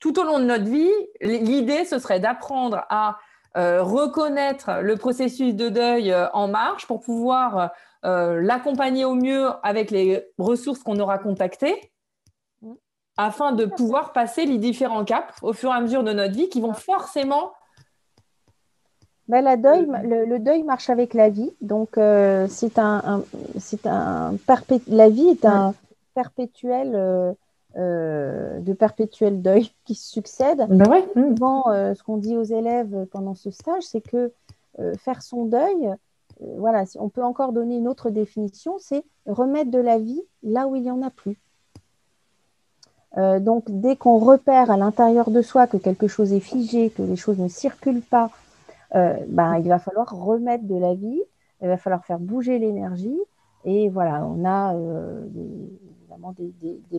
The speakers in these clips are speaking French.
Tout au long de notre vie, l'idée, ce serait d'apprendre à euh, reconnaître le processus de deuil euh, en marche pour pouvoir euh, l'accompagner au mieux avec les ressources qu'on aura contactées afin de pouvoir passer les différents caps au fur et à mesure de notre vie qui vont forcément ben, la deuil, le, deuil marche avec la vie, donc c'est un, c'est un la vie est un perpétuel euh, de perpétuel deuil qui se succèdent. Ben Souvent, euh, ce qu'on dit aux élèves pendant ce stage, c'est que euh, faire son deuil, voilà, on peut encore donner une autre définition, c'est remettre de la vie là où il n'y en a plus. donc, dès qu'on repère à l'intérieur de soi que quelque chose est figé, que les choses ne circulent pas, ben, il va falloir remettre de la vie, il va falloir faire bouger l'énergie. Et voilà, on a des,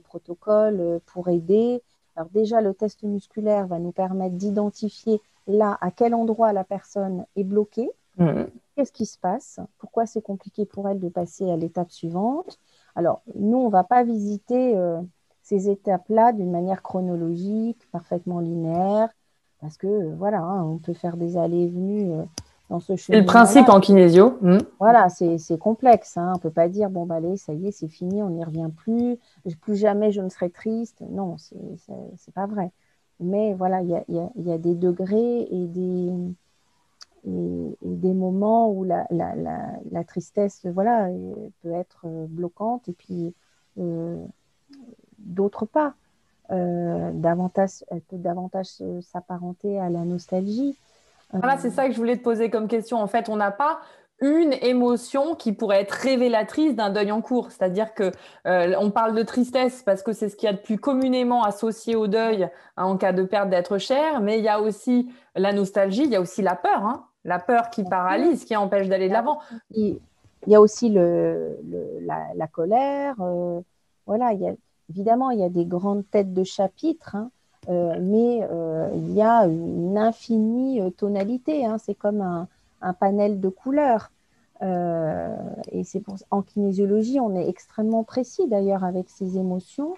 protocoles euh, pour aider. Alors déjà, le test musculaire va nous permettre d'identifier là à quel endroit la personne est bloquée. Mmh. Qu'est-ce qui se passe? Pourquoi c'est compliqué pour elle de passer à l'étape suivante? Alors, nous, on ne va pas visiter euh, ces étapes-là d'une manière chronologique, parfaitement linéaire, parce que, euh, voilà, hein, on peut faire des allées et venues c'est le principe en kinésio. Hmm. Voilà, c'est complexe. Hein. On ne peut pas dire, bon, bah, allez, ça y est, c'est fini, on n'y revient plus, plus jamais je ne serai triste. Non, ce n'est pas vrai. Mais voilà, il y a, des degrés et des, et, des moments où la, tristesse voilà, peut être bloquante et puis euh, d'autres pas. Euh, davantage, elle peut davantage s'apparenter à la nostalgie. Voilà, c'est ça que je voulais te poser comme question. En fait, on n'a pas une émotion qui pourrait être révélatrice d'un deuil en cours. C'est-à-dire que euh, on parle de tristesse parce que c'est ce qu'il y a de plus communément associé au deuil hein, en cas de perte d'être cher, mais il y a aussi la nostalgie, il y a aussi la peur, hein. la peur qui paralyse, qui empêche d'aller de l'avant. Il y a aussi le, la, colère. Euh, voilà, il y a, évidemment, il y a des grandes têtes de chapitre. Hein. Euh, mais euh, il y a une infinie euh, tonalité. Hein. c'est comme un, panel de couleurs. et c'est en kinésiologie, on est extrêmement précis d'ailleurs avec ces émotions.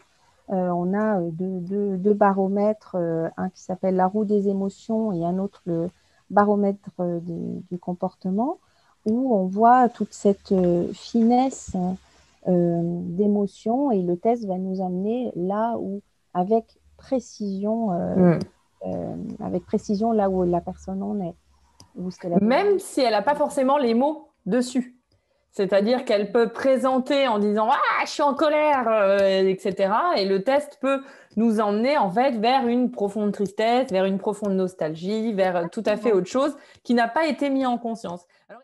on a deux, baromètres, un qui s'appelle la roue des émotions et un autre le baromètre du comportement, où on voit toute cette finesse d'émotions et le test va nous amener là où, avec précision, euh, mm. euh, avec précision là où la personne en est. Même si elle n'a pas forcément les mots dessus. C'est-à-dire qu'elle peut présenter en disant Ah, je suis en colère, euh, etc. Et le test peut nous emmener en fait vers une profonde tristesse, vers une profonde nostalgie, vers tout à fait autre chose qui n'a pas été mis en conscience. Alors,